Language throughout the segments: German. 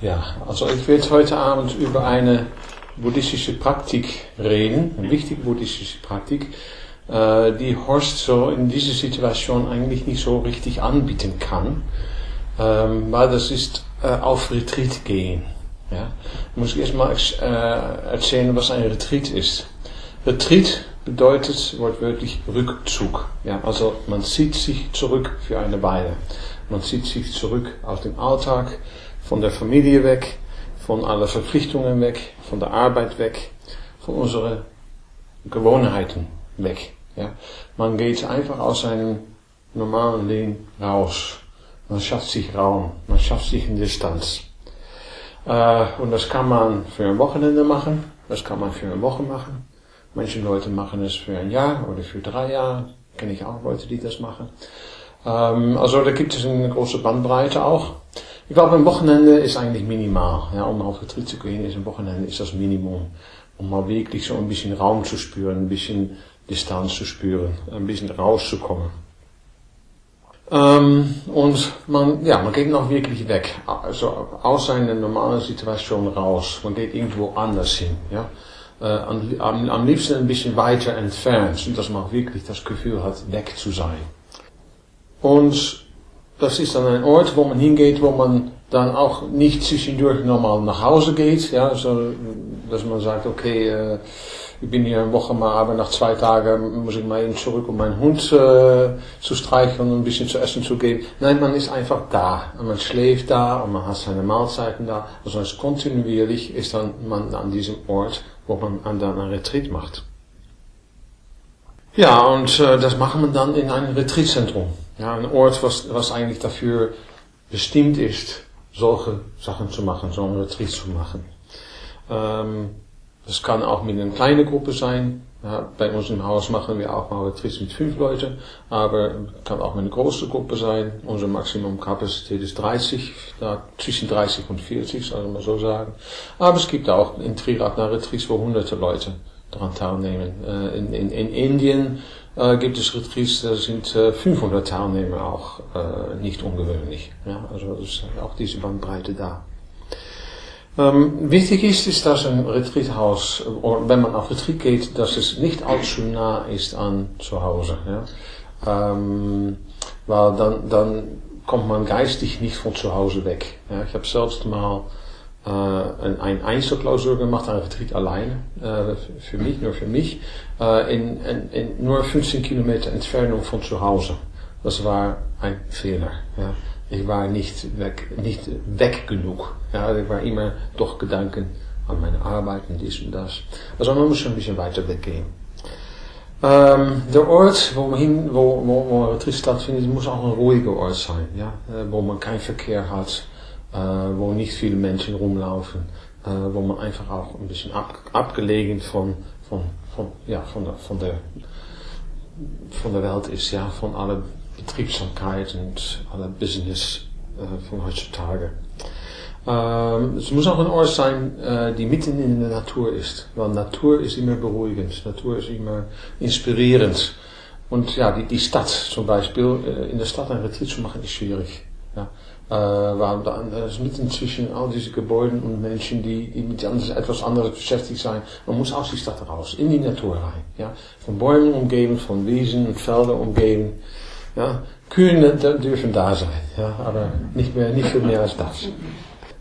Ja, also ich werde heute Abend über eine buddhistische Praktik reden, eine wichtige buddhistische Praktik, äh, die Horst so in dieser Situation eigentlich nicht so richtig anbieten kann, ähm, weil das ist äh, auf Retreat gehen. Ja? Ich muss erstmal äh, erzählen, was ein Retreat ist. Retreat bedeutet wortwörtlich Rückzug. Ja? Also man zieht sich zurück für eine Weile. Man zieht sich zurück aus dem Alltag, von der Familie weg, von allen Verpflichtungen weg, von der Arbeit weg, von unseren Gewohnheiten weg. Ja? Man geht einfach aus seinem normalen Leben raus. Man schafft sich Raum, man schafft sich eine Distanz. Äh, und das kann man für ein Wochenende machen, das kann man für eine Woche machen. Manche Leute machen es für ein Jahr oder für drei Jahre. Kenne ich auch Leute, die das machen. Ähm, also da gibt es eine große Bandbreite auch. Ich glaube, ein Wochenende ist eigentlich minimal. Ja, um auf Retreat zu gehen, ist ein Wochenende ist das Minimum. Um mal wirklich so ein bisschen Raum zu spüren, ein bisschen Distanz zu spüren, ein bisschen rauszukommen. Ähm, und man, ja, man geht noch wirklich weg. Also aus seiner normalen Situation raus. Man geht irgendwo anders hin. Ja? Äh, am, am liebsten ein bisschen weiter entfernt, dass man auch wirklich das Gefühl hat, weg zu sein. Und das ist dann ein Ort, wo man hingeht, wo man dann auch nicht zwischendurch normal nach Hause geht, ja, so, dass man sagt, okay, äh, ich bin hier eine Woche mal, aber nach zwei Tagen muss ich mal eben zurück, um meinen Hund äh, zu streicheln und ein bisschen zu essen zu geben. Nein, man ist einfach da. Und man schläft da und man hat seine Mahlzeiten da. Also kontinuierlich ist dann man an diesem Ort, wo man dann ein Retreat macht. Ja, und äh, das machen wir dann in einem Retreatzentrum. Ja, ein Ort, was, was eigentlich dafür bestimmt ist, solche Sachen zu machen, so ein Retreat zu machen. Ähm, das kann auch mit einer kleinen Gruppe sein. Ja, bei uns im Haus machen wir auch mal Retreats mit fünf Leuten, aber kann auch mit einer großen Gruppe sein. Unsere Maximumkapazität ist 30, da zwischen 30 und 40, soll man so sagen. Aber es gibt auch in Triratna Retreats, wo hunderte Leute daran teilnehmen. Äh, in, in, in Indien äh, gibt es Retreats, da sind äh, 500 Teilnehmer auch äh, nicht ungewöhnlich. Ja, also ist auch diese Bandbreite da. Ähm, wichtig ist, ist, dass ein Retreathaus, wenn man auf Retreat geht, dass es nicht allzu nah ist an zu Hause. Ja? Ähm, weil dann, dann kommt man geistig nicht von zu Hause weg. Ja? Ich habe selbst mal äh, ein, ein Einzelklausur gemacht, ein Retreat alleine, äh, für mich, nur für mich, äh, in, in, in nur 15 Kilometer Entfernung von zu Hause. Das war ein Fehler. Ja? Ich war nicht weg, nicht weg genug. Ja, ich war immer doch Gedanken an meine Arbeit und dies und das. Also man muss schon ein bisschen weiter weggehen. Ähm, der Ort, wo man hin, wo, wo, wo Retreat stattfindet, muss auch ein ruhiger Ort sein. Ja? Wo man keinen Verkehr hat, äh, wo nicht viele Menschen rumlaufen, äh, wo man einfach auch ein bisschen ab, abgelegen von, von, ja, von, der, von, der, von der Welt ist, ja, von aller Betriebsamkeit und aller Business äh, von heutzutage. Ähm, es muss auch ein Ort äh, die mitten in der Natur ist. Weil Natur ist immer beruhigend, Natur ist immer inspirierend. Und ja, die, die Stadt zum Beispiel, in der Stadt ein Retreat zu machen, ist schwierig. Ja. Äh, weil da ist mitten zwischen all diese Gebäuden und Menschen, die, die mit etwas anderes beschäftigt sind. Man muss aus die Stadt raus, in die Natur rein. Ja. Von Bäumen umgeben, von Wiesen und Feldern umgeben. Ja, Kühen dürfen da sein, ja, aber nicht mehr, nicht viel mehr als das.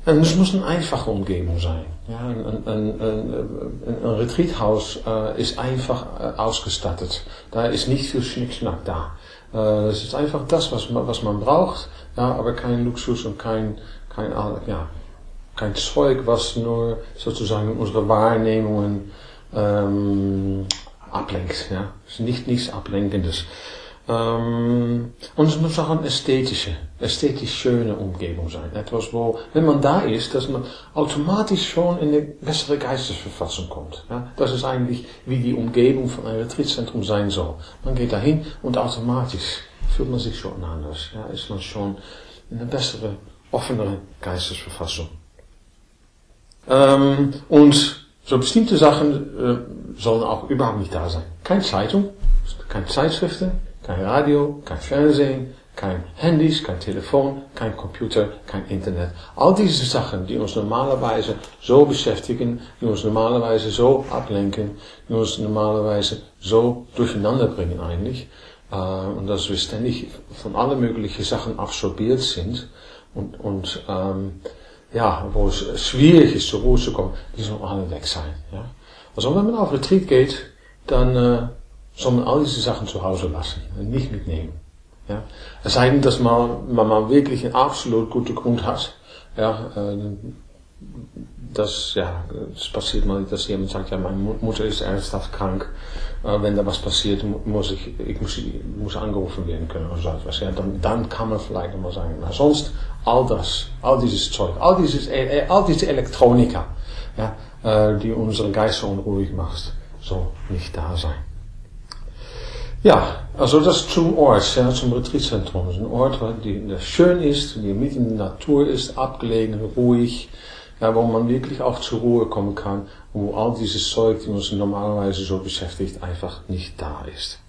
Und es muss eine einfache Umgebung sein. Ja, ein, ein, ein, ein Retreathaus äh, ist einfach äh, ausgestattet. Da ist nicht viel Schnickschnack da. Äh, es ist einfach das, was was man braucht, ja, aber kein Luxus und kein, kein, ja, kein Zeug, was nur sozusagen unsere Wahrnehmungen ähm, ablenkt. Ja. Es ist nicht nichts Ablenkendes. Ähm, und es muss auch eine ästhetische, ästhetisch schöne Umgebung sein. Etwas, wo, wenn man da ist, dass man automatisch schon in eine bessere Geistesverfassung kommt. Ja? Das ist eigentlich, wie die Umgebung von einem Retreatzentrum sein soll. Man geht dahin und automatisch fühlt man sich schon anders. Ja? Ist man schon in eine bessere, offenere Geistesverfassung. Ähm, und so bestimmte Sachen äh, sollen auch überhaupt nicht da sein. Keine Zeitung, keine Zeitschriften, kein Radio, kein Fernsehen, Kein Handys, kein Telefon, kein Computer, kein Internet. All diese Sachen, die uns normalerweise so beschäftigen, die uns normalerweise so ablenken, die uns normalerweise so durcheinander bringen eigentlich. Äh, und dass wir ständig von allen möglichen Sachen absorbiert sind und, und ähm, ja, wo es schwierig ist, zur Ruhe zu kommen, die sollen alle weg sein. Ja? Also wenn man auf Retreat geht, dann äh, soll man all diese Sachen zu Hause lassen und nicht mitnehmen. Ja? Es sei denn, dass man, man mal wirklich einen absolut guten Grund hat. Ja, äh, das, ja, es passiert mal, dass jemand sagt, ja, meine Mutter ist ernsthaft krank. Äh, wenn da was passiert, muss ich, ich muss, muss angerufen werden können oder so etwas. Ja, dann, dann kann man vielleicht mal sagen, aber sonst all das, all dieses Zeug, all dieses, äh, all diese Elektronika, ja, äh, die unsere Geister unruhig macht, soll nicht da sein. Ja, also das zum Ort, ja, zum Retreatzentrum. Ein Ort, der schön ist, die mitten in der Natur ist, abgelegen, ruhig, ja, wo man wirklich auch zur Ruhe kommen kann, wo all dieses Zeug, die uns normalerweise so beschäftigt, einfach nicht da ist.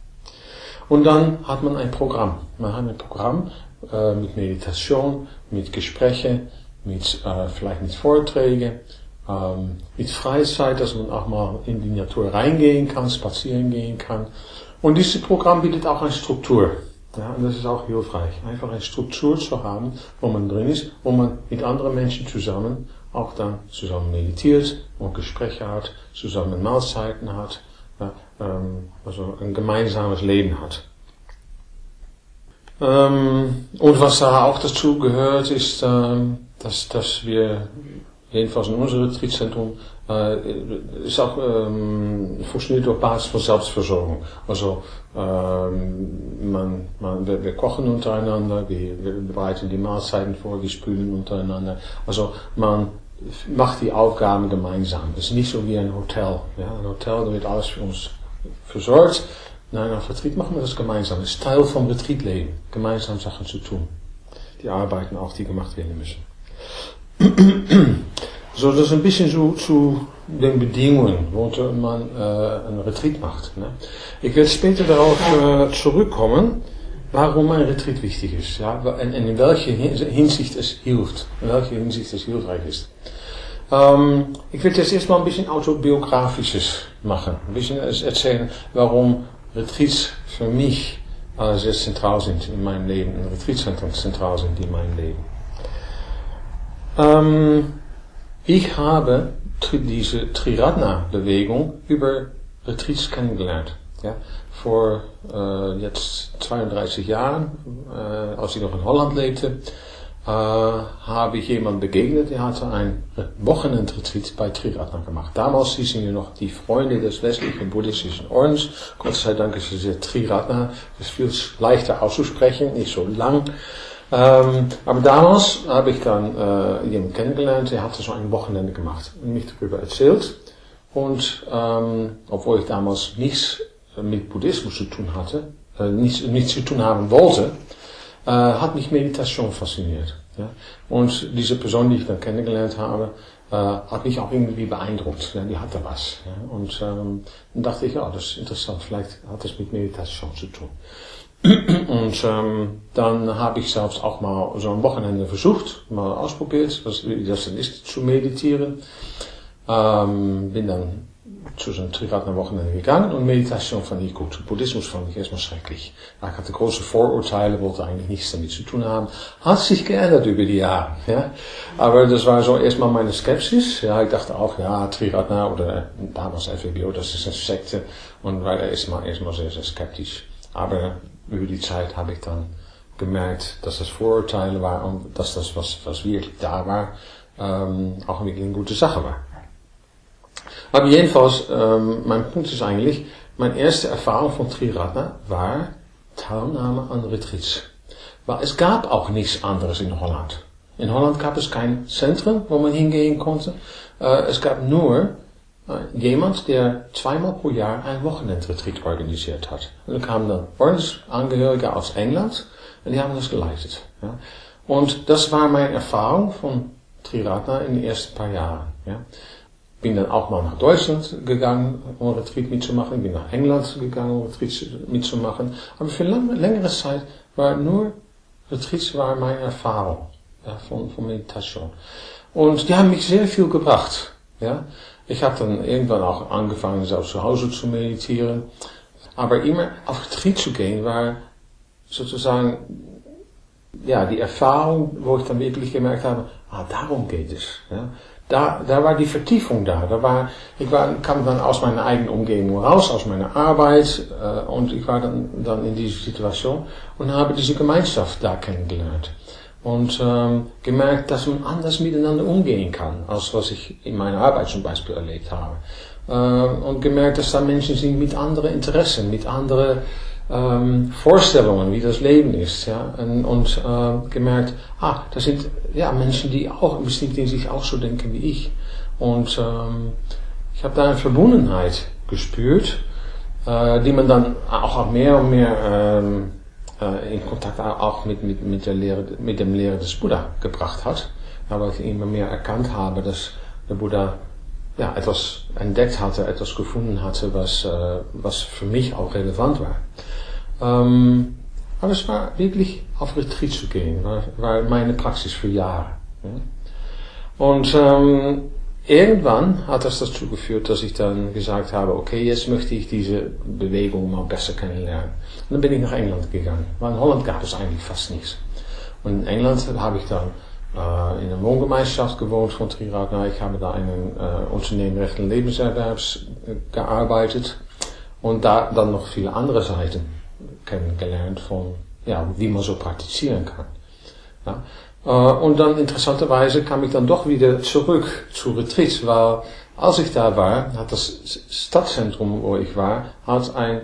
Und dann hat man ein Programm. Man hat ein Programm äh, mit Meditation, mit Gespräche, mit äh, vielleicht mit Vorträgen, ähm, mit Freizeit, dass man auch mal in die Natur reingehen kann, spazieren gehen kann. Und dieses Programm bietet auch eine Struktur. Ja, und das ist auch hilfreich. Einfach eine Struktur zu haben, wo man drin ist, wo man mit anderen Menschen zusammen auch dann zusammen meditiert und Gespräche hat, zusammen Mahlzeiten hat, ähm, also ein gemeinsames Leben hat. Ähm, und was da auch dazu gehört, ist, ähm, dass, dass wir jedenfalls in unserem Retreatzentrum ist auch ähm, funktioniert auf Basis von Selbstversorgung. Also ähm, man, man, wir, wir kochen untereinander, wir, wir bereiten die Mahlzeiten vor, wir spülen untereinander. Also man macht die Aufgaben gemeinsam. Es ist nicht so wie ein Hotel. Ja? Ein Hotel, da wird alles für uns versorgt. Nein, auf Retreat machen wir das gemeinsam. Es ist Teil vom Retreatleben, gemeinsam Sachen zu tun. Die Arbeiten auch, die gemacht werden müssen. So, das ist ein bisschen so zu den Bedingungen, wo man äh, ein Retreat macht. Ne? Ich werde später darauf äh, zurückkommen, warum ein Retreat wichtig ist. Ja? Und in welcher Hinsicht es hilft, in welcher Hinsicht es hilfreich ist. Ähm, ich werde jetzt erstmal ein bisschen autobiografisches machen. Ein bisschen erzählen, warum Retreats für mich äh, sehr zentral sind in meinem Leben, in Retreatzentren zentral sind in meinem Leben. Ähm, ich habe diese Triratna-Bewegung über Retreats kennengelernt. Ja, vor äh, jetzt 32 Jahren, äh, als ich noch in Holland lebte, äh, habe ich jemand begegnet, der hatte ein Wochenendretreat bei Triratna gemacht. Damals hießen wir noch die Freunde des westlichen buddhistischen Ordens. Gott sei Dank ist es Triratna. Das ist viel leichter auszusprechen, nicht so lang. Ähm, aber damals habe ich dann äh, jemanden kennengelernt, der hatte so ein Wochenende gemacht und mich darüber erzählt. Und ähm, obwohl ich damals nichts mit Buddhismus zu tun hatte, äh, nichts, nichts zu tun haben wollte, äh, hat mich Meditation fasziniert. Ja? Und diese Person, die ich dann kennengelernt habe, äh, hat mich auch irgendwie beeindruckt. Ja? Die hatte was. Ja? Und ähm, dann dachte ich, ja, das ist interessant, vielleicht hat das mit Meditation zu tun. Und ähm, dann habe ich selbst auch mal so ein Wochenende versucht, mal ausprobiert, was, wie das denn ist, zu meditieren. Ähm, bin dann zu so einem Triratna-Wochenende gegangen und Meditation fand ich gut. Buddhismus fand ich erstmal schrecklich. Ich hatte große Vorurteile, wollte eigentlich nichts damit zu tun haben. Hat sich geändert über die Jahre. Ja? Aber das war so erstmal meine Skepsis. Ja, ich dachte auch, ja, Triratna oder damals FWBO, das ist eine Sekte. Und war erstmal, erstmal sehr, sehr skeptisch. Aber über die Zeit habe ich dann gemerkt, dass das Vorurteile waren dass das, was, was wirklich da war, ähm, auch wirklich eine gute Sache war. Aber jedenfalls, ähm, mein Punkt ist eigentlich, meine erste Erfahrung von Triratna war Teilnahme an Retreats. Weil es gab auch nichts anderes in Holland. In Holland gab es kein Zentrum, wo man hingehen konnte. Äh, es gab nur jemand, der zweimal pro Jahr ein Wochenendretreat organisiert hat. Und da kamen dann Ordensangehörige aus England und die haben das geleitet. Ja. Und das war meine Erfahrung von Triratna in den ersten paar Jahren. Ja. Bin dann auch mal nach Deutschland gegangen, um Retreat mitzumachen. Bin nach England gegangen, um Retreat mitzumachen. Aber für lange, längere Zeit war nur Retreats waren meine Erfahrung ja, von, von Meditation. Und die haben mich sehr viel gebracht. Ja. Ich habe dann irgendwann auch angefangen, selbst zu Hause zu meditieren. Aber immer auf Retreat zu gehen, war sozusagen ja, die Erfahrung, wo ich dann wirklich gemerkt habe, ah, darum geht es. Ja. Da, da war die Vertiefung da. da war, ich war, kam dann aus meiner eigenen Umgebung raus, aus meiner Arbeit äh, und ich war dann, dann in dieser Situation und habe diese Gemeinschaft da kennengelernt. Und ähm, gemerkt, dass man anders miteinander umgehen kann, als was ich in meiner Arbeit zum Beispiel erlebt habe. Äh, und gemerkt, dass da Menschen sind mit anderen Interessen, mit anderen ähm, Vorstellungen, wie das Leben ist. Ja? Und, und äh, gemerkt, ah, das sind ja Menschen, die auch bestimmt in sich auch so denken wie ich. Und ähm, ich habe da eine Verbundenheit gespürt, äh, die man dann auch mehr und mehr ähm, äh, in Kontakt auch mit, mit, mit, der Lehre, mit dem Lehre des Buddha gebracht hat. Aber ich immer mehr erkannt habe, dass der Buddha ja, etwas entdeckt hatte, etwas gefunden hatte, was, äh, was für mich auch relevant war. Ähm, aber es war wirklich auf Retreat zu gehen, war, war meine Praxis für Jahre. Ja. Und ähm, irgendwann hat das dazu geführt, dass ich dann gesagt habe, okay, jetzt möchte ich diese Bewegung mal besser kennenlernen. Und dann bin ich nach England gegangen, weil in Holland gab es eigentlich fast nichts. Und in England habe ich dann äh, in einer Wohngemeinschaft gewohnt von Triratna. Ich habe da einen äh, Unternehmen Recht und Lebenserwerbs gearbeitet und da dann noch viele andere Seiten kennengelernt von, ja, wie man so praktizieren kann. Ja. Und dann interessanterweise kam ich dann doch wieder zurück zu Retreats, weil als ich da war, hat das Stadtzentrum, wo ich war, hat ein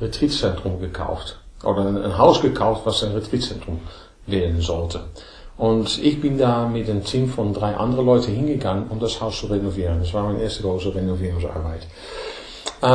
Retreatzentrum gekauft. Oder ein, Haus gekauft, was ein Retreatzentrum werden sollte. Und ich bin da mit einem Team von drei anderen Leuten hingegangen, um das Haus zu renovieren. Das war meine erste große Renovierungsarbeit. Äh,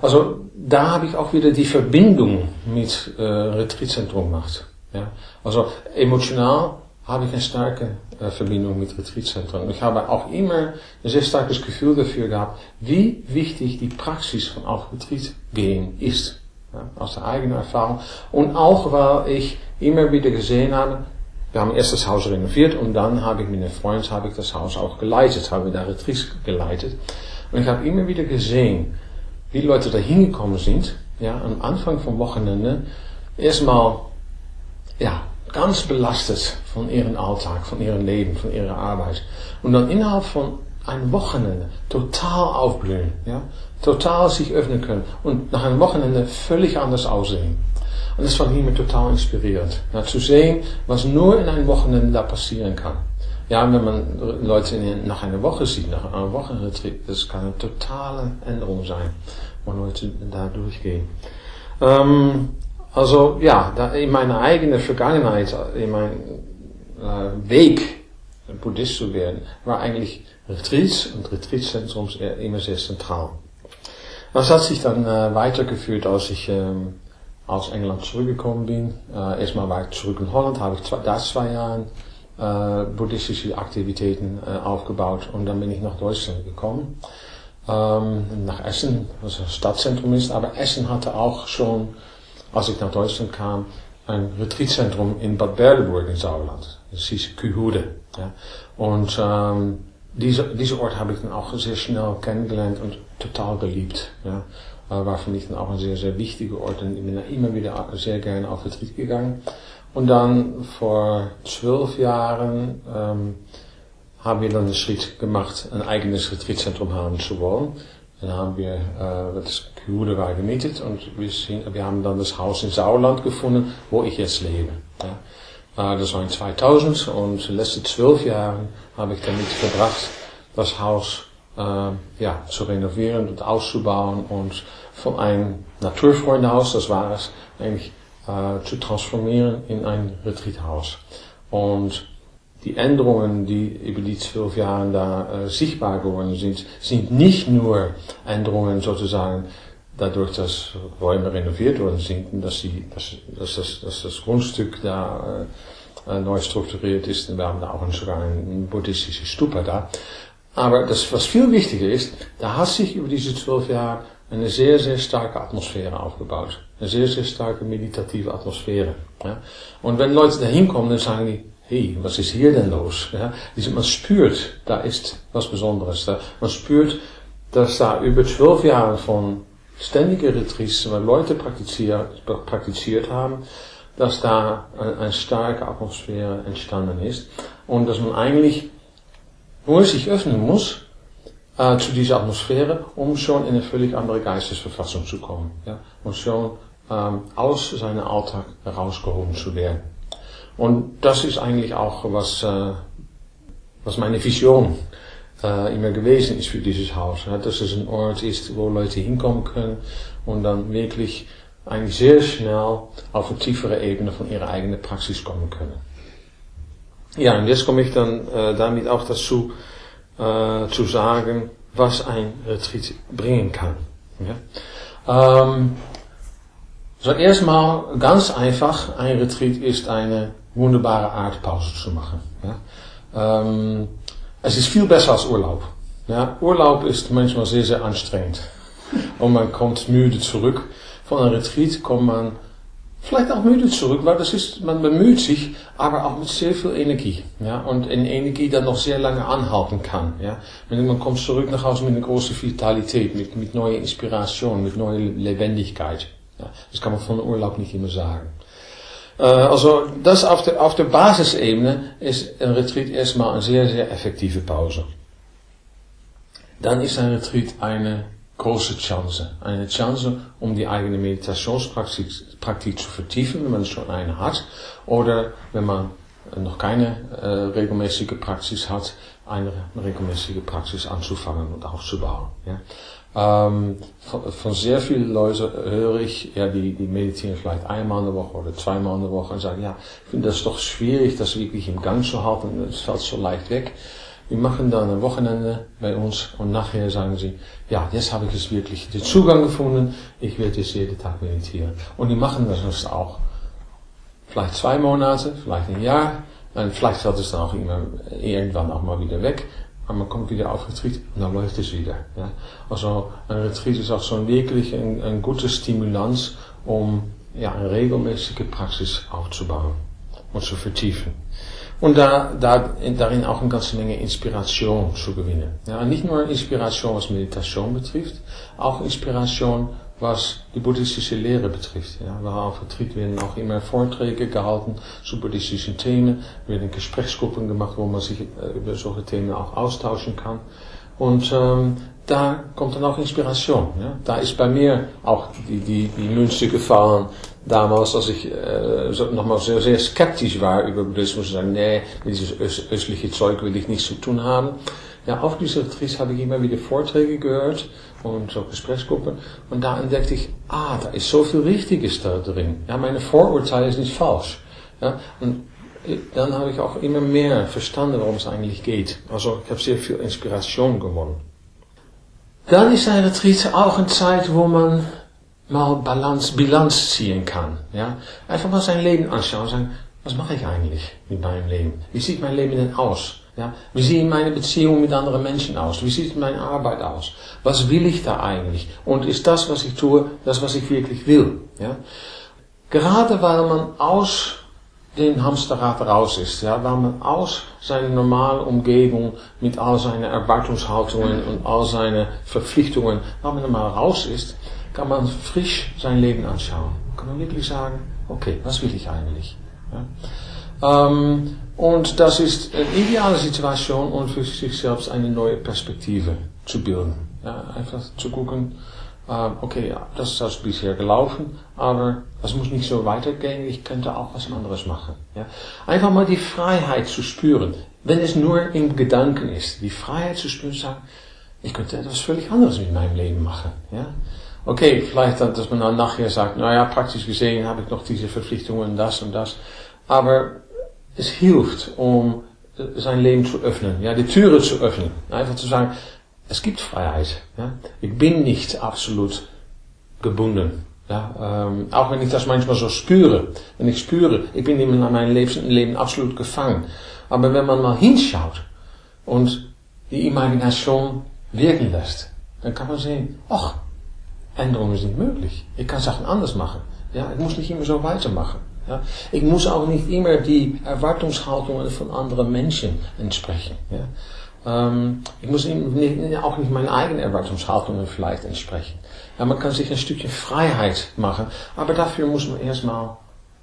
also da habe ich auch wieder die Verbindung mit äh, Retreatzentrum gemacht. Ja? Also emotional habe ich eine starke äh, Verbindung mit Retreatzentrum. Ich habe auch immer ein sehr starkes Gefühl dafür gehabt, wie wichtig die Praxis von auf Retreat gehen ist. Ja? Aus der eigenen Erfahrung. Und auch, weil ich immer wieder gesehen habe, wir haben erst das Haus renoviert und dann habe ich mit einem Freund habe ich das Haus auch geleitet, habe da Retreats geleitet. Und ich habe immer wieder gesehen, wie Leute da hingekommen sind, ja, am Anfang vom Wochenende, erstmal, ja, ganz belastet von ihrem Alltag, von ihrem Leben, von ihrer Arbeit. Und dann innerhalb von einem Wochenende total aufblühen, ja, total sich öffnen können und nach einem Wochenende völlig anders aussehen. Und das fand ich mir total inspiriert. Ja, zu sehen, was nur in einem Wochenende da passieren kann. Ja, wenn man Leute nach einer Woche sieht, nach einer Wochenretreat, das kann eine totale Änderung sein, wo Leute da durchgehen. Ähm, also ja, in meiner eigenen Vergangenheit, in meinem Weg, Buddhist zu werden, war eigentlich Retreats und Retreatzentrums immer sehr zentral. Das hat sich dann äh, weitergeführt, als ich ähm, aus England zurückgekommen bin. Äh, erstmal war ich zurück in Holland, habe ich zwei, da zwei Jahre äh, buddhistische Aktivitäten äh, aufgebaut und dann bin ich nach Deutschland gekommen. Ähm, nach Essen, was ein Stadtzentrum ist, aber Essen hatte auch schon, als ich nach Deutschland kam, ein Retreatzentrum in Bad Berleburg in Sauerland. Das hieß Kühude. Ja. Und ähm, diese, diese Ort habe ich dann auch sehr schnell kennengelernt und total geliebt. Ja. war für mich dann auch ein sehr, sehr wichtiger Ort und ich bin da immer wieder sehr gerne auf Retreat gegangen. Und dann vor zwölf Jahren ähm, haben wir dann den Schritt gemacht, ein eigenes Retreatzentrum haben zu wollen. Dann haben wir äh, das Küde war gemietet und wir, sind, wir haben dann das Haus in Sauerland gefunden, wo ich jetzt lebe. Ja. Äh, das war in 2000 und die letzten zwölf Jahre habe ich damit verbracht, das Haus äh, ja, zu renovieren und auszubauen und von einem Naturfreundehaus, das war es, eigentlich äh, zu transformieren in ein Retreathaus. Und die Änderungen, die über die zwölf Jahre da äh, sichtbar geworden sind, sind nicht nur Änderungen sozusagen dadurch, dass Räume renoviert worden sind, dass, sie, dass, dass, das, dass das Grundstück da äh, neu strukturiert ist. Und wir haben da auch sogar Stupa da. Aber das, was viel wichtiger ist, da hat sich über diese zwölf Jahre eine sehr, sehr starke Atmosphäre aufgebaut. eine sehr, sehr starke meditative Atmosphäre. Ja. Und wenn Leute da hinkommen, dann sagen die, hey, was ist hier denn los? Ja, man spürt, da ist was Besonderes. Man spürt, dass da über zwölf Jahre von ständigen Retreats, weil Leute praktiziert, praktiziert haben, dass da eine starke Atmosphäre entstanden ist und dass man eigentlich nur sich öffnen muss äh, zu dieser Atmosphäre, um schon in eine völlig andere Geistesverfassung zu kommen ja? und schon ähm, aus seinem Alltag herausgehoben zu werden. Und das ist eigentlich auch was, äh, was meine Vision äh, immer gewesen ist für dieses Haus. Dass es ein Ort ist, wo Leute hinkommen können und dann wirklich eigentlich sehr schnell auf eine tiefere Ebene von ihrer eigenen Praxis kommen können. Ja, und jetzt komme ich dann äh, damit auch dazu, äh, zu sagen, was ein Retreat bringen kann. Ja? Ähm, so erstmal ganz einfach, ein Retreat ist eine wunderbare Art Pause zu machen. Ja? Ähm, es ist viel besser als Urlaub. Ja? Urlaub ist manchmal sehr, sehr anstrengend. Und man kommt müde zurück. Von einem Retreat kommt man vielleicht auch müde zurück, weil das ist, man bemüht sich, aber auch mit sehr viel Energie, ja, und eine Energie dann noch sehr lange anhalten kann, ja. Man kommt zurück nach Hause mit einer großen Vitalität, mit, mit neuer Inspiration, mit neuer Lebendigkeit. Ja. Das kann man von Urlaub nicht immer sagen. Äh, also, das auf der, auf der Basisebene ist ein Retreat erstmal eine sehr, sehr effektive Pause. Dann ist ein Retreat eine große Chance. Eine Chance, um die eigene Meditationspraktik Praktik zu vertiefen, wenn man schon eine hat, oder wenn man noch keine äh, regelmäßige Praxis hat, eine regelmäßige Praxis anzufangen und aufzubauen. Ja. Ähm, von, von, sehr vielen Leuten höre ich, ja, die, die meditieren vielleicht einmal in der Woche oder zweimal in der Woche und sagen, ja, ich finde das doch schwierig, das wirklich im Gang zu halten, es fällt so leicht weg. Wir machen dann ein Wochenende bei uns und nachher sagen sie, ja, jetzt habe ich es wirklich den Zugang gefunden, ich werde jetzt jeden Tag meditieren. Und die machen das auch. Vielleicht zwei Monate, vielleicht ein Jahr, und vielleicht fällt es dann auch immer, irgendwann auch mal wieder weg. Aber man kommt wieder auf Retreat und dann läuft es wieder. Ja. Also ein Retreat ist auch so wirklich ein, ein gute Stimulans, um ja, eine regelmäßige Praxis aufzubauen und zu vertiefen. Und da, da, darin auch eine ganze Menge Inspiration zu gewinnen. Ja, nicht nur Inspiration, was Meditation betrifft, auch Inspiration, was die buddhistische Lehre betrifft. Ja, wir auf Vertritt werden auch immer Vorträge gehalten zu buddhistischen Themen, werden Gesprächsgruppen gemacht, wo man sich äh, über solche Themen auch austauschen kann. Und ähm, da kommt dann auch Inspiration. Ja? Da ist bei mir auch die, die, die Münze gefallen, damals, als ich äh, nochmal sehr, sehr skeptisch war über Buddhismus und sagen, nee, dieses östliche Zeug will ich nichts zu tun haben. Ja, auf dieser Retreats habe ich immer wieder Vorträge gehört und so Gesprächsgruppen und da entdeckte ich, ah, da ist so viel Richtiges da drin. Ja, meine Vorurteile sind falsch. Ja, und dann habe ich auch immer mehr verstanden, worum es eigentlich geht. Also ich habe sehr viel Inspiration gewonnen. Dann ist ein Retreat auch eine Zeit, wo man mal Balance, Bilanz ziehen kann. Ja? Einfach mal sein Leben anschauen und sagen, was mache ich eigentlich mit meinem Leben? Wie sieht mein Leben denn aus? Ja? Wie sehen meine Beziehungen mit anderen Menschen aus? Wie sieht meine Arbeit aus? Was will ich da eigentlich? Und ist das, was ich tue, das, was ich wirklich will? Ja? Gerade weil man aus den Hamsterrad raus ist, ja, weil man aus seiner normalen Umgebung mit all seinen Erwartungshaltungen und all seinen Verpflichtungen, weil man mal raus ist, kann man frisch sein Leben anschauen. Kann man wirklich sagen, okay, was will ich eigentlich? Ja? Ähm, und das ist eine ideale Situation, um für sich selbst eine neue Perspektive zu bilden. Ja, einfach zu gucken, äh, okay, ja, das ist bisher gelaufen, aber das muss nicht so weitergehen, ich könnte auch was anderes machen. Ja? Einfach mal die Freiheit zu spüren, wenn es nur im Gedanken ist, die Freiheit zu spüren, sagen, ich könnte etwas völlig anderes mit meinem Leben machen. Ja? Okay, vielleicht, dass man dann nachher sagt, naja, praktisch gesehen habe ich noch diese Verpflichtungen, das und das. Aber es hilft, um sein Leben zu öffnen, ja, die Türe zu öffnen. Einfach zu sagen, es gibt Freiheit. Ja. Ich bin nicht absolut gebunden. Ja, ähm, auch wenn ich das manchmal so spüre, wenn ich spüre, ich bin in meinem Leben, Leben absolut gefangen. Aber wenn man mal hinschaut und die Imagination wirken lässt, dann kann man sehen, ach, Änderung ist nicht möglich. Ich kann Sachen anders machen. Ja, ich muss nicht immer so weitermachen. Ja, ich muss auch nicht immer die Erwartungshaltungen von anderen Menschen entsprechen. Ja. Ähm, ich muss auch nicht meinen eigenen Erwartungshaltungen vielleicht entsprechen. Ja, man kann sich ein Stückchen Freiheit machen, aber dafür muss man erstmal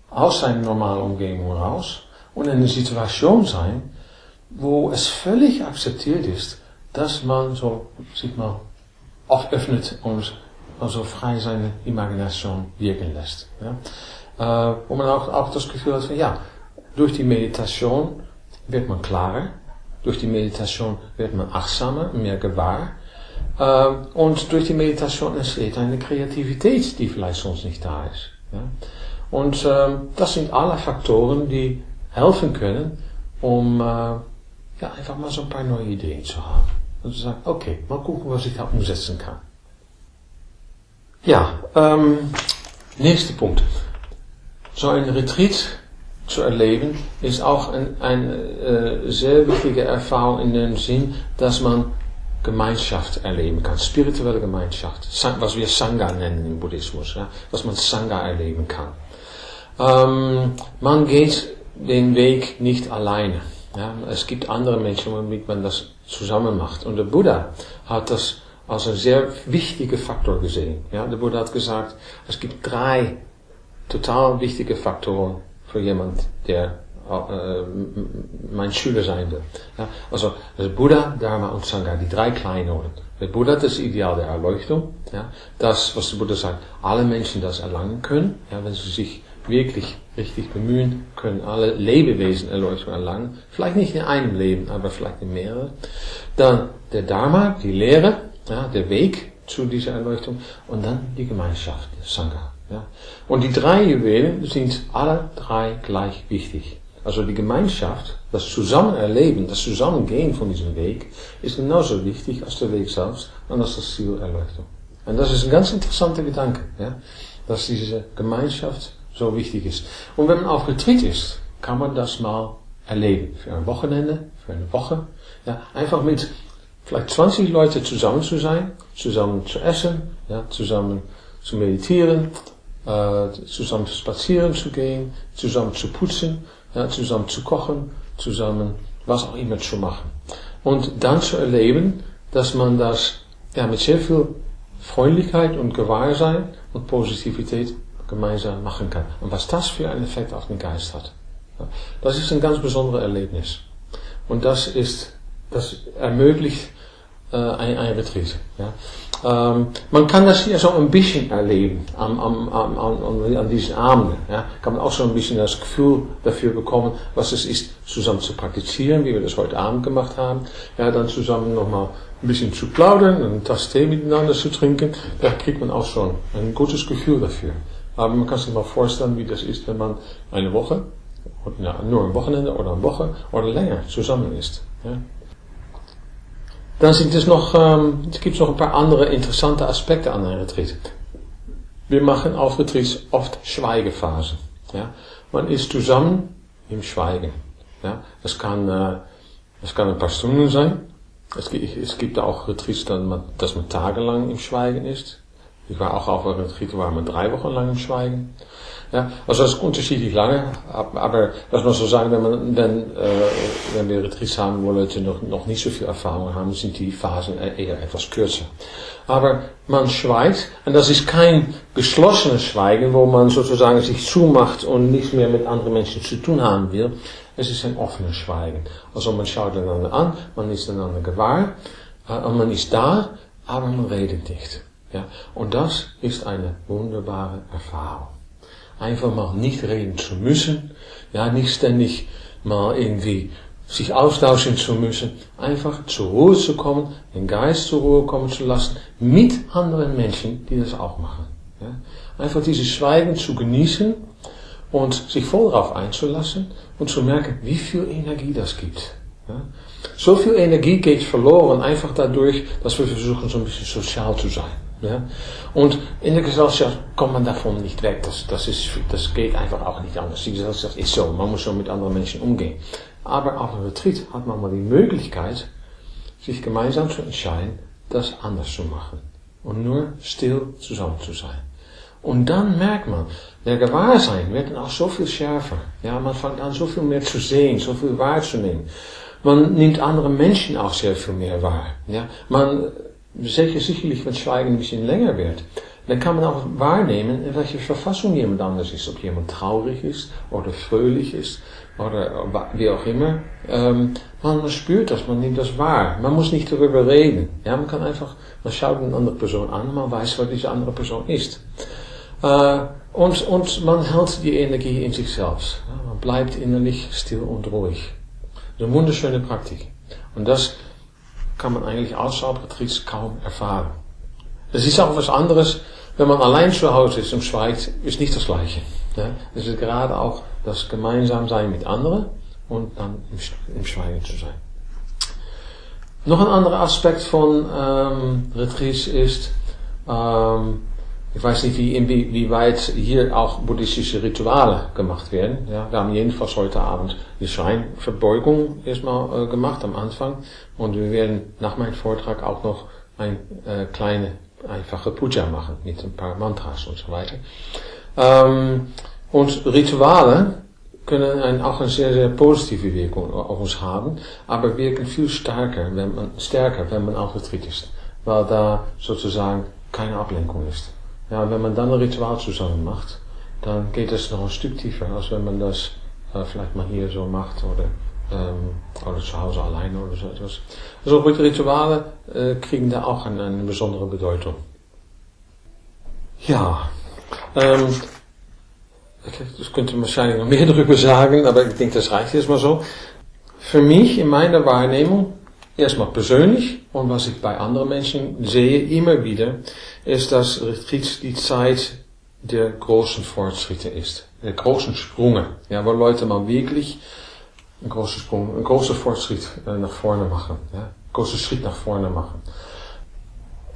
aus seiner normalen Umgebung raus und in einer Situation sein, wo es völlig akzeptiert ist, dass man so sich mal öffnet und also frei seine Imagination wirken lässt. Ja? Äh, wo man auch, auch das Gefühl hat, ja, durch die Meditation wird man klarer, durch die Meditation wird man achtsamer, mehr gewahr. Äh, und durch die Meditation entsteht eine Kreativität, die vielleicht sonst nicht da ist. Ja? Und äh, das sind alle Faktoren, die helfen können, um äh, ja, einfach mal so ein paar neue Ideen zu haben. Und zu sagen, okay, mal gucken, was ich da umsetzen kann. Ja, ähm, nächster Punkt. So ein Retreat zu erleben ist auch eine ein, äh, sehr wichtige Erfahrung in dem Sinn, dass man Gemeinschaft erleben kann, spirituelle Gemeinschaft, was wir Sangha nennen im Buddhismus, ja, was man Sangha erleben kann. Ähm, man geht den Weg nicht alleine. Ja, es gibt andere Menschen, womit man das zusammen macht. Und der Buddha hat das als een sehr wichtige Faktor gesehen. Ja, der Buddha hat gesagt, es gibt drei total wichtige Faktoren für jemand, der äh, mein Schüler sein will. Ja, also das Buddha, Dharma und Sangha, die drei Kleinoden. Der Buddha, das Ideal der Erleuchtung. Ja, das, was der Buddha sagt, alle Menschen das erlangen können, ja, wenn sie sich wirklich richtig bemühen, können alle Lebewesen Erleuchtung erlangen. Vielleicht nicht in einem Leben, aber vielleicht in mehreren. Dann der Dharma, die Lehre, ja, der Weg zu dieser Erleuchtung und dann die Gemeinschaft, Sangha. Ja. Und die drei Juwelen sind alle drei gleich wichtig. Also die Gemeinschaft, das Zusammenerleben, das Zusammengehen von diesem Weg, ist genauso wichtig als der Weg selbst und als das Ziel Erleuchtung. Und das ist ein ganz interessanter Gedanke, ja, dass diese Gemeinschaft so wichtig ist. Und wenn man auf Retreat ist, kann man das mal erleben. Für ein Wochenende, für eine Woche. Ja, einfach mit vielleicht 20 Leute zusammen zu sein, zusammen zu essen, ja, zusammen zu meditieren, äh, zusammen spazieren zu gehen, zusammen zu putzen, ja, zusammen zu kochen, zusammen was auch immer zu machen. Und dann zu erleben, dass man das ja, mit sehr viel Freundlichkeit und Gewahrsein und Positivität gemeinsam machen kann. Und was das für einen Effekt auf den Geist hat. Ja, das ist ein ganz besonderes Erlebnis. Und das ist, das ermöglicht äh, ein, ein Retreat. Ja. Ähm, man kann das hier so ein bisschen erleben am, am, am, an, an diesen Abenden. Ja. Kann man auch so ein bisschen das Gefühl dafür bekommen, was es ist, zusammen zu praktizieren, wie wir das heute Abend gemacht haben. Ja, dann zusammen nochmal ein bisschen zu plaudern, eine Tasse Tee miteinander zu trinken. Da kriegt man auch schon ein gutes Gefühl dafür. Aber man kann sich mal vorstellen, wie das ist, wenn man eine Woche, ja, nur ein Wochenende oder eine Woche oder länger zusammen ist. Ja. Dann sind es noch, ähm, es gibt noch ein paar andere interessante Aspekte an einem Retreat. Wir machen auf Retreats oft Schweigephasen. Ja? Man ist zusammen im Schweigen. Ja? Das, kann, äh, das kann ein paar Stunden sein. Es es gibt auch Retreats, dass man tagelang im Schweigen ist. Ich war auch auf einem Retreat, waar man drei Wochen lang im Schweigen. Ja, also das ist unterschiedlich lange, aber das muss so sagen, wenn, man, wenn, äh, wenn wir Retreats haben, wo Leute noch, noch nicht so viel Erfahrung haben, sind die Phasen eher etwas kürzer. Aber man schweigt, und das ist kein geschlossenes Schweigen, wo man sozusagen sich zumacht und nichts mehr mit anderen Menschen zu tun haben will. Es ist ein offenes Schweigen. Also man schaut einander an, man ist einander gewahr, äh, und man ist da, aber man redet nicht. Ja, und das ist eine wunderbare Erfahrung. Einfach mal nicht reden zu müssen, ja, nicht ständig mal irgendwie sich austauschen zu müssen, einfach zur Ruhe zu kommen, den Geist zur Ruhe kommen zu lassen, mit anderen Menschen, die das auch machen. Ja. Einfach dieses Schweigen zu genießen und sich voll darauf einzulassen und zu merken, wie viel Energie das gibt. Ja. So viel Energie geht verloren, einfach dadurch, dass wir versuchen, so ein bisschen sozial zu sein. Ja? Und in der Gesellschaft kommt man davon nicht weg. Das, das, ist, das geht einfach auch nicht anders. Die Gesellschaft ist so. Man muss so mit anderen Menschen umgehen. Aber auf einem Retreat hat man mal die Möglichkeit, sich gemeinsam zu entscheiden, das anders zu machen. und nur still zusammen zu sein. Und dann merkt man, der Gewahrsein wird dann auch so viel schärfer. Ja, man fängt an so viel mehr zu sehen, so viel wahrzunehmen. Man nimmt andere Menschen auch sehr viel mehr wahr. Ja, man, sicher, sicherlich, wenn Schweigen ein bisschen länger wird, dann kann man auch wahrnehmen, in welcher Verfassung jemand anders ist. Ob jemand traurig ist oder fröhlich ist oder wie auch immer. Ähm, man spürt das, man nimmt das wahr. Man muss nicht darüber reden. Ja, man kann einfach, man schaut eine andere Person an, man weiß, wer diese andere Person ist. Äh, und, man hält die Energie in sich selbst. Ja, man bleibt innerlich still und ruhig. Eine wunderschöne Praktik. Und das kann man eigentlich außerhalb Retreats kaum erfahren. Es ist auch was anderes, wenn man allein zu Hause ist und schweigt, ist nicht das Gleiche. Ja? Es ist gerade auch das Gemeinsamsein mit anderen und dann im Schweigen zu sein. Noch ein anderer Aspekt von ähm, Retreats ist, ähm, ich weiß nicht, wie, wie, wie weit hier auch buddhistische Rituale gemacht werden. Ja, wir haben jedenfalls heute Abend die Scheinverbeugung erstmal äh, gemacht am Anfang und wir werden nach meinem Vortrag auch noch ein äh, kleine einfache Puja machen mit ein paar Mantras und so weiter. Ähm, und Rituale können ein, auch eine sehr, sehr positive Wirkung auf uns haben, aber wirken viel stärker, wenn man, stärker, wenn man auch ist, weil da sozusagen keine Ablenkung ist. Ja, wenn man dann ein Ritual zusammen macht, dann geht es noch ein Stück tiefer, als wenn man das äh, vielleicht mal hier so macht oder, ähm, oder zu Hause alleine oder so etwas. Also Rituale äh, kriegen da auch eine, eine besondere Bedeutung. Ja, ähm, das könnte man wahrscheinlich noch mehr darüber sagen, aber ich denke, das reicht jetzt mal so. Für mich in meiner Wahrnehmung erstmal persönlich und was ich bei anderen Menschen sehe immer wieder, ist, dass Retreats die Zeit der großen Fortschritte ist. Der großen Sprünge. Ja, wo Leute mal wirklich einen großen Sprung, einen großen Fortschritt äh, nach vorne machen. Ja, einen großen Schritt nach vorne machen.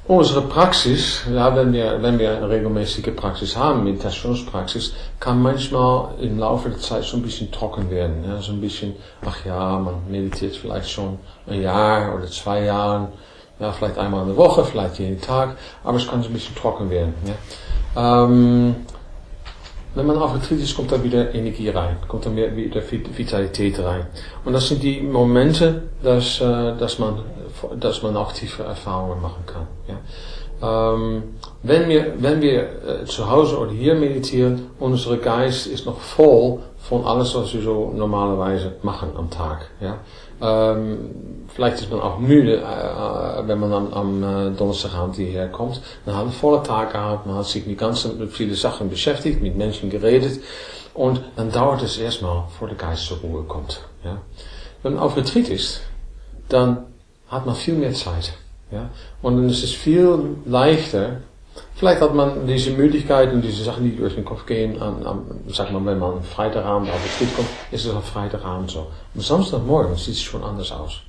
Unsere Praxis, ja, wenn wir, wenn wir eine regelmäßige Praxis haben, Meditationspraxis, kann manchmal im Laufe der Zeit so ein bisschen trocken werden. Ja, so ein bisschen, ach ja, man meditiert vielleicht schon ein Jahr oder zwei Jahre, ja, vielleicht einmal in der Woche, vielleicht jeden Tag, aber es kann so ein bisschen trocken werden. Ja. Ähm, wenn man auf Retreat ist, kommt da wieder Energie rein, kommt da wieder Vitalität rein. Und das sind die Momente, dass, äh, dass man dass man auch tiefe Erfahrungen machen kann. Ja. Ähm, wenn wir, wenn wir äh, zu Hause oder hier meditieren, unser Geist ist noch voll von alles, was wir so normalerweise machen am Tag. Ja. Ähm, vielleicht ist man auch müde, äh, wenn man am, am äh, Donnerstagabend hierher kommt. Man hat einen vollen Tag gehabt, man hat sich mit ganz vielen Sachen beschäftigt, mit Menschen geredet. Und dann dauert es erstmal, vor der Geist zur Ruhe kommt. Ja. Wenn man auf Retreat ist, dann hat man viel mehr Zeit. Ja? Und es ist viel leichter, vielleicht hat man diese Müdigkeit und diese Sachen, die durch den Kopf gehen, am, am, sag mal, wenn man Freitagabend auf das Lied kommt, ist es am Freitagabend so. Am Samstagmorgen sieht es schon anders aus.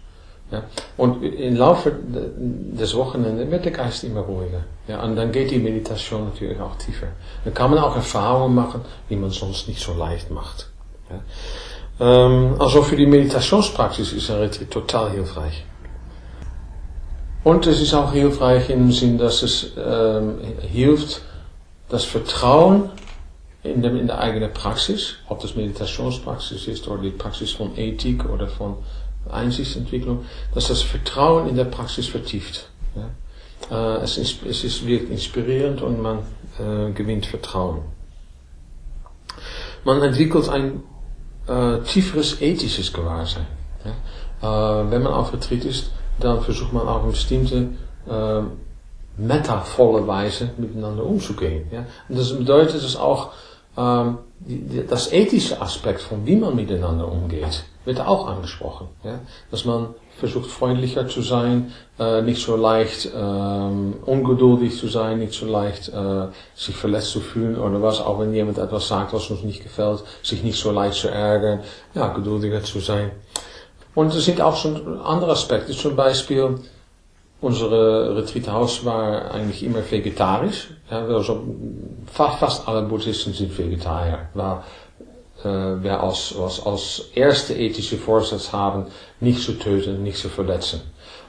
Ja? Und im Laufe des Wochenendes wird der Geist immer ruhiger. Ja? Und dann geht die Meditation natürlich auch tiefer. Dann kann man auch Erfahrungen machen, die man sonst nicht so leicht macht. Ja? Ähm, also für die Meditationspraxis ist ein Retreat total hilfreich. Und es ist auch hilfreich im Sinn, dass es ähm, hilft, das Vertrauen in, dem, in der eigenen Praxis, ob das Meditationspraxis ist oder die Praxis von Ethik oder von Einsichtsentwicklung, dass das Vertrauen in der Praxis vertieft. Ja? Äh, es, ist, es ist wirklich inspirierend und man äh, gewinnt Vertrauen. Man entwickelt ein äh, tieferes ethisches Gewahrsein. Ja? Äh, wenn man auf Retreat ist, dann versucht man auch in bestimmte äh, metavolle Weise miteinander umzugehen. Ja? Und das bedeutet dass auch ähm, die, das ethische Aspekt von wie man miteinander umgeht, wird auch angesprochen. Ja? Dass man versucht freundlicher zu sein, äh, nicht so leicht ähm, ungeduldig zu sein, nicht so leicht äh, sich verletzt zu fühlen oder was, auch wenn jemand etwas sagt, was uns nicht gefällt, sich nicht so leicht zu ärgern, ja, geduldiger zu sein. Und es sind auch schon andere Aspekte. Zum Beispiel, unsere Retreathaus war eigentlich immer vegetarisch. Ja, also fast, fast alle Buddhisten sind Vegetarier. Waar, äh, wir als, als, als erste ethische Vorsatz haben, nicht zu töten, nicht zu verletzen.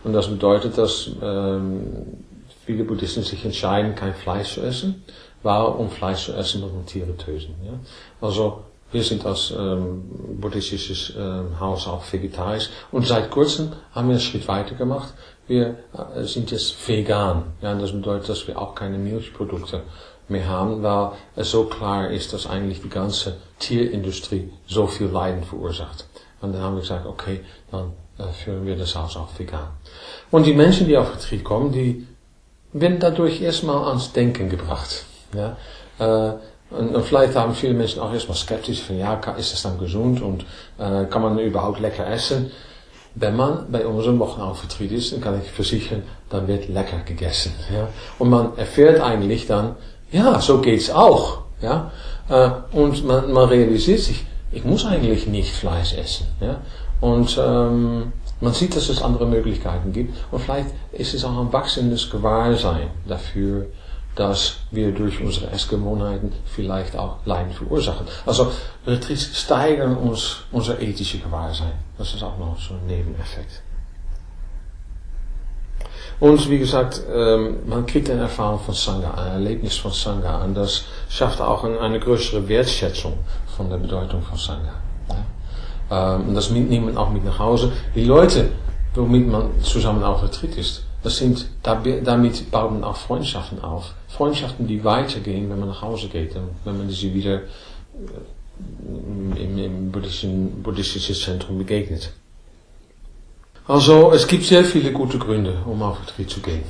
Und das bedeutet, dass ähm, viele Buddhisten sich entscheiden, kein Fleisch zu essen, war um Fleisch zu essen, muss man Tiere töten. Ja? Also wir sind als ähm, buddhistisches ähm, Haus auch vegetarisch und seit kurzem haben wir einen Schritt weiter gemacht. Wir äh, sind jetzt vegan. Ja, das bedeutet, dass wir auch keine Milchprodukte mehr haben, weil es so klar ist, dass eigentlich die ganze Tierindustrie so viel Leiden verursacht. Und dann haben wir gesagt, okay, dann äh, führen wir das Haus auch vegan. Und die Menschen, die auf Retreat kommen, die werden dadurch erstmal ans Denken gebracht. Ja? Äh, und, und, vielleicht haben viele Menschen auch erstmal skeptisch von, ja, ist das dann gesund und äh, kann man überhaupt lecker essen? Wenn man bei unserem Wochenaufvertrieb ist, dann kann ich versichern, dann wird lecker gegessen. Ja? Und man erfährt eigentlich dann, ja, so geht's auch. Ja? Äh, und man, man realisiert sich, ich muss eigentlich nicht Fleisch essen. Ja? Und ähm, man sieht, dass es andere Möglichkeiten gibt. Und vielleicht ist es auch ein wachsendes Gewahrsein dafür, dass wir durch unsere Essgewohnheiten vielleicht auch Leiden verursachen. Also Retreats steigern uns unser ethische Gewahrsein. Das ist auch noch so ein Nebeneffekt. Und wie gesagt, ähm, man kriegt eine Erfahrung von Sangha, ein Erlebnis von Sangha. Und das schafft auch eine größere Wertschätzung von der Bedeutung von Sangha. Ähm, das nimmt man auch mit nach Hause. Die Leute, womit man zusammen auf Retreat ist, das sind, damit baut man auch Freundschaften auf. Freundschaften, die weitergehen, wenn man nach Hause geht und wenn man sie wieder äh, im, im buddhistischen, buddhistischen Zentrum begegnet. Also es gibt sehr viele gute Gründe, um auf Retreat zu gehen.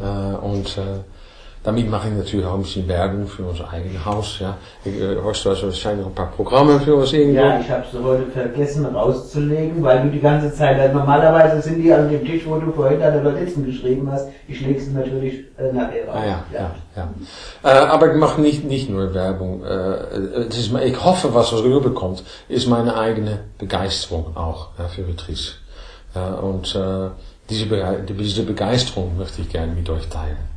Äh, und äh, damit mache ich natürlich auch ein bisschen Werbung für unser eigenes Haus. Ja. Äh, Horst, du hast wahrscheinlich ein paar Programme für uns irgendwo. Ja, ich habe es heute vergessen rauszulegen, weil du die ganze Zeit, also normalerweise sind die an dem Tisch, wo du vorhin deine Notizen geschrieben hast. Ich lege sie natürlich äh, nachher raus. Ah, ja, ja. ja, ja. Äh, aber ich mache nicht, nicht nur Werbung. Äh, ist, ich hoffe, was rüberkommt, ist meine eigene Begeisterung auch ja, für Betriebs. Äh, und äh, diese, Bege diese Begeisterung möchte ich gerne mit euch teilen.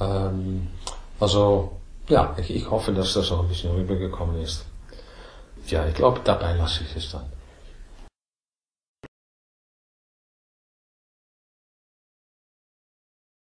Ähm, also, ja, ich, ich hoffe, dass das auch ein bisschen rübergekommen ist. Ja, ich glaube, dabei lasse ich es dann.